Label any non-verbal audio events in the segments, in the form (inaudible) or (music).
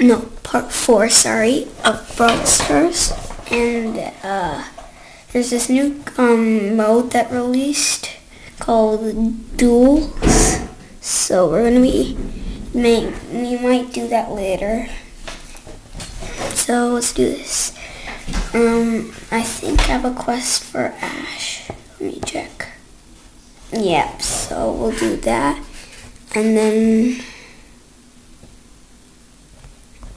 no, part four, sorry, of Brawl Stars. And uh, there's this new um, mode that released called Duels. So we're gonna be, may, we might do that later. So let's do this. Um, I think I have a quest for Ash. Let me check. Yep, so we'll do that. And then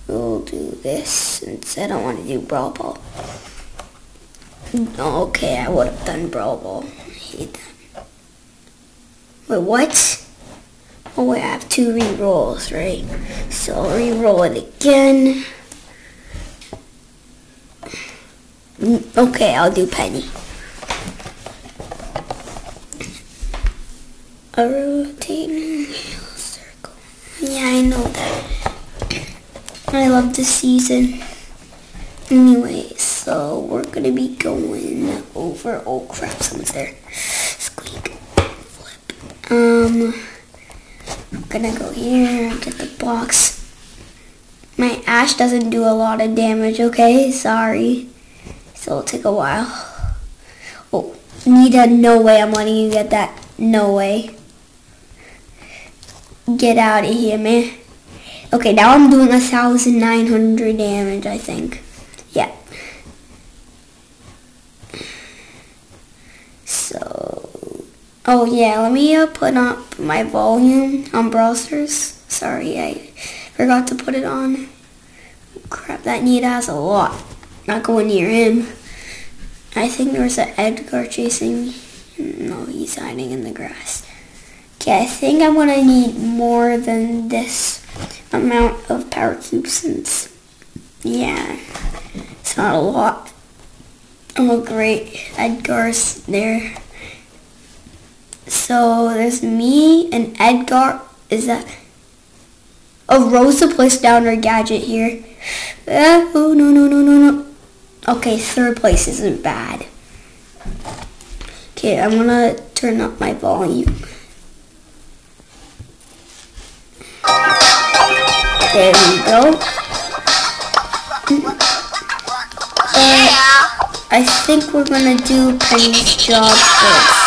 we'll do this since I don't want to do Brawl Ball. Okay, I would have done Brawl Ball. Wait, what? Oh wait, I have two re-rolls, right? So I'll re-roll it again. Mm, Okay, I'll do Penny. A rotating circle. Yeah, I know that. I love this season. Anyway, so we're gonna be going over. Oh crap, someone's there. Squeak. Flip. Um, I'm gonna go here, get the box. My ash doesn't do a lot of damage, okay? Sorry. So it'll take a while. Oh, Nita, no way I'm letting you get that. No way. Get out of here, man. Okay, now I'm doing a thousand nine hundred damage, I think. Yeah. So, oh yeah, let me uh, put up my volume on Brawl Stars. Sorry, I forgot to put it on. Crap, that Nita has a lot. Not going near him. I think there's an Edgar chasing me. No, he's hiding in the grass. Okay, I think I'm gonna need more than this amount of power cubes since, yeah, it's not a lot. Oh great, Edgar's there. So there's me and Edgar. Is that? Oh, Rosa placed down her gadget here. Ah, oh no no no no no. Okay, third place isn't bad. Okay, I'm gonna turn up my volume. There we go. And I think we're gonna do Penny's job first.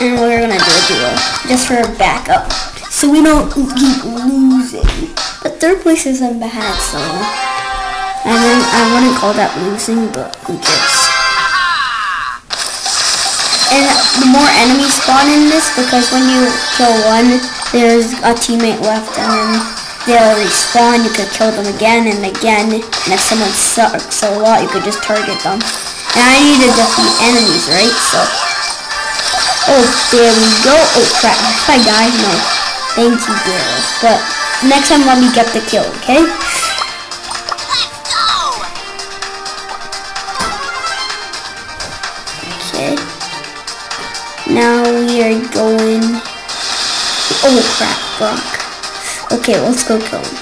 And we're gonna do a duo, just for a backup. So we don't keep losing. But third place isn't bad, so. I mean, I wouldn't call that losing, but who cares? And the more enemies spawn in this, because when you kill one, there's a teammate left, and then they'll respawn. You could kill them again and again, and if someone sucks a lot, you could just target them. And I need to defeat enemies, right? So, oh, there we go. Oh crap! If I die, no. Thank you, Darryl. But next time, let me get the kill, okay? Okay. Now we are going. Oh crap, Brock. Okay, let's go kill him.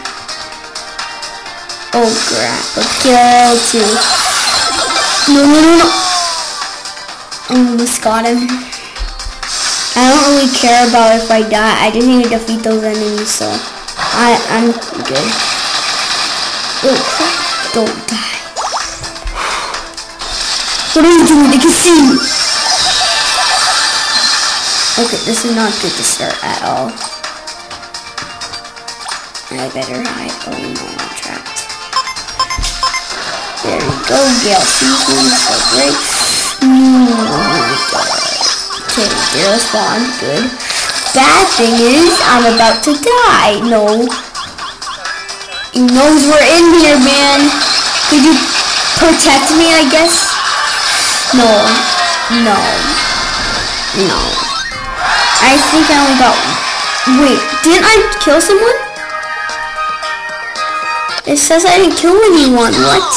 Oh crap, kill too. No, no, no, no. Almost got him. I don't really care about if I die. I just need to defeat those enemies, so I, I'm good. Oh crap, don't die. (sighs) What are you doing? They can see me. Okay, this is not good to start at all. I better hide. Oh no, I'm trapped. There we go. Gale sees me. So great. God. Okay, zero spawn. Good. Bad thing is, I'm about to die. No. He knows we're in here, man. Could you protect me, I guess? No. No. No. I think I only got... Wait, didn't I kill someone? It says I didn't kill anyone. What?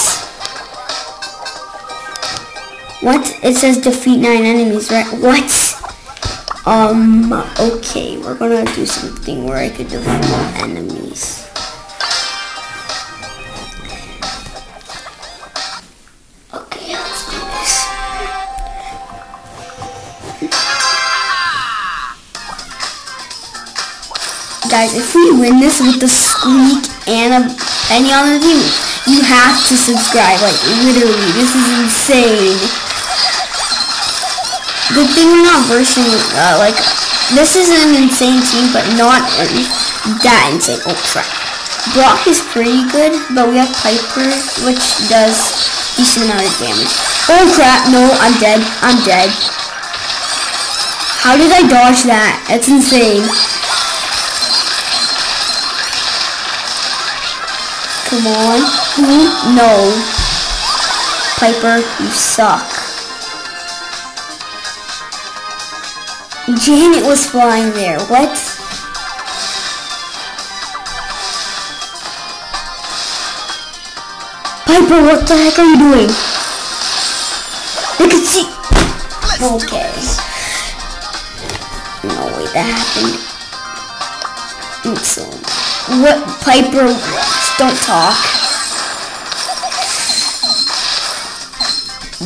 What? It says defeat nine enemies, right? What? Um, okay, we're gonna do something where I could defeat enemies. Guys, if we win this with the squeak and a, any other team, you have to subscribe. Like, literally, this is insane. Good thing we're not versing, uh, like, this is an insane team, but not that insane. Oh, crap. Brock is pretty good, but we have Piper, which does decent amount of damage. Oh, crap. No, I'm dead. I'm dead. How did I dodge that? That's insane. Come on. No. Piper, you suck. Janet was flying there. What? Piper, what the heck are you doing? Look at see. Okay. No way that happened. So, what? Piper, don't talk.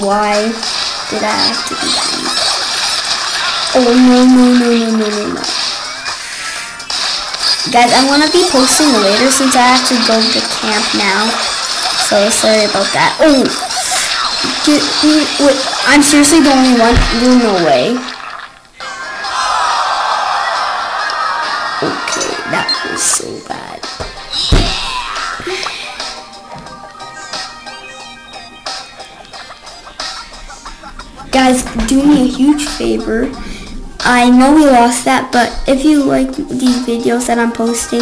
Why did I have to be Oh no no no no no no. Guys, I'm gonna be posting later since I have to go to camp now. So sorry about that. Oh, wait, I'm seriously the only one. There's no way. Okay, that was so bad. Guys, do me a huge favor I know we lost that, but if you like these videos that I'm posting,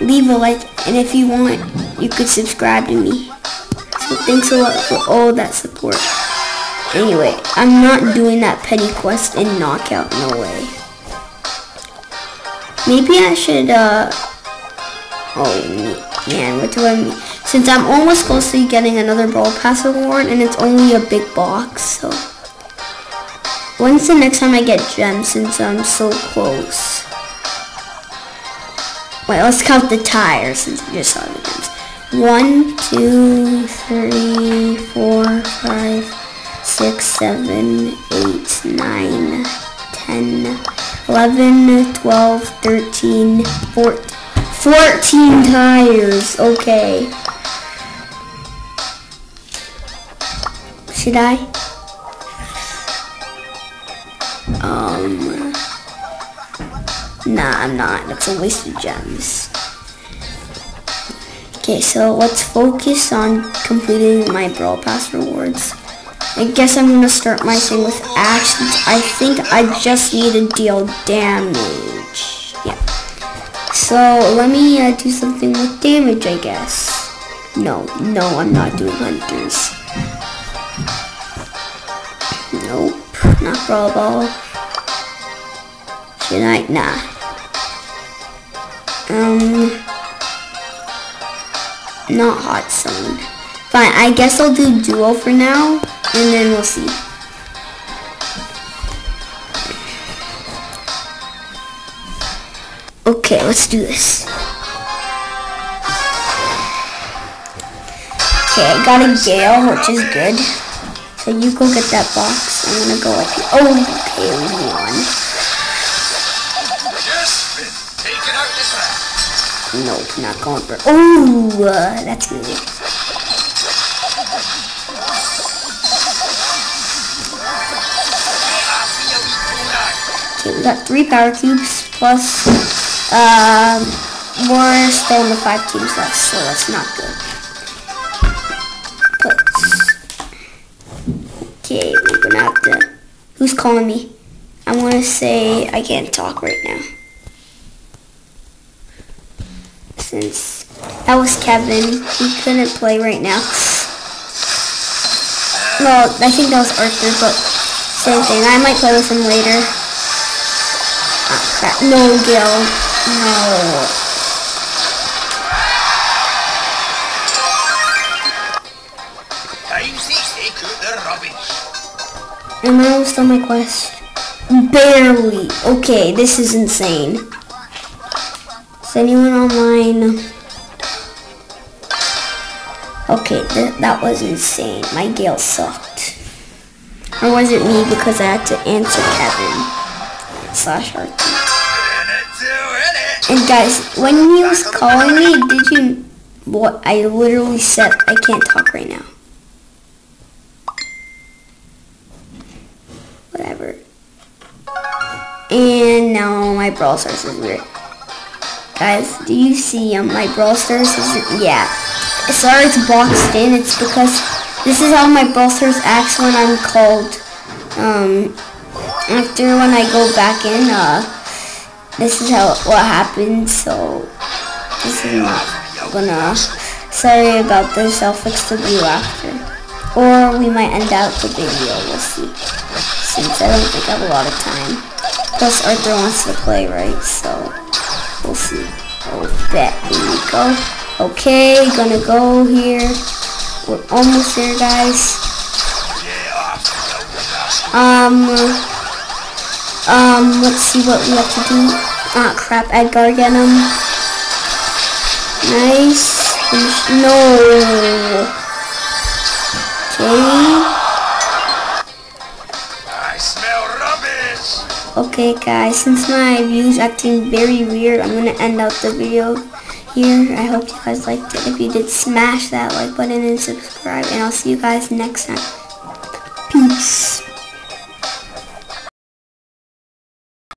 leave a like, and if you want, you could subscribe to me. So thanks a lot for all that support. Anyway, I'm not doing that petty quest in knockout, no way. Maybe I should, uh, oh man, what do I mean? Since I'm almost close to getting another Brawl Pass award, and it's only a big box, so. When's the next time I get gems since I'm so close? Wait, let's count the tires since I just saw the gems. One, two, three, four, five, six, seven, eight, nine, ten, eleven, twelve, thirteen, fourteen. 14 tires. Okay. Should I? Um, nah, I'm not. That's a waste of gems. Okay, so let's focus on completing my Brawl Pass rewards. I guess I'm gonna start my thing with actions. I think I just need to deal damage. Yeah. So let me uh, do something with damage, I guess. No, no, I'm not doing hunters. Nope, not Brawl Ball. I? Nah. Um, not hot zone. Fine, I guess I'll do duo for now, and then we'll see. Okay, let's do this. Okay, I got a Gale, which is good. So you go get that box. I'm gonna go up here. Oh, okay, one. Nope, not going for. Oh, uh, that's good. Okay, we got three power cubes plus um, more still in the five cubes left, so that's not good. But, okay, we're gonna have to. Who's calling me? I want to say I can't talk right now. Since that was Kevin. He couldn't play right now. Well, I think that was Arthur, but same thing. I might play with him later. Crap. No, Gil. No. Am I almost done my quest? Barely. Okay, this is insane. Anyone online? Okay, th that was insane. My Gale sucked. Or was it me because I had to answer Kevin? Slash Arthur. And guys, when he was calling me, did you... What? I literally said I can't talk right now. Whatever. And now my Brawl Stars is weird. Guys, do you see um, my Brawl Stars is Yeah. Sorry it's boxed in. It's because this is how my Brawl Stars acts when I'm called. Um, after when I go back in, uh, this is how what happens. So this is not gonna. Sorry about this. I'll fix the view after, or we might end out the video. We'll see. Since I don't think I have a lot of time. Plus Arthur wants to play, right? So. Oh, bet. Here we go. Okay, gonna go here. We're almost there, guys. Um, um, let's see what we have to do. Ah, crap, Edgar, get him. Nice. No. Okay. Okay, guys, since my view's acting very weird, I'm gonna end out the video here. I hope you guys liked it. If you did, smash that like button and subscribe, and I'll see you guys next time. Peace.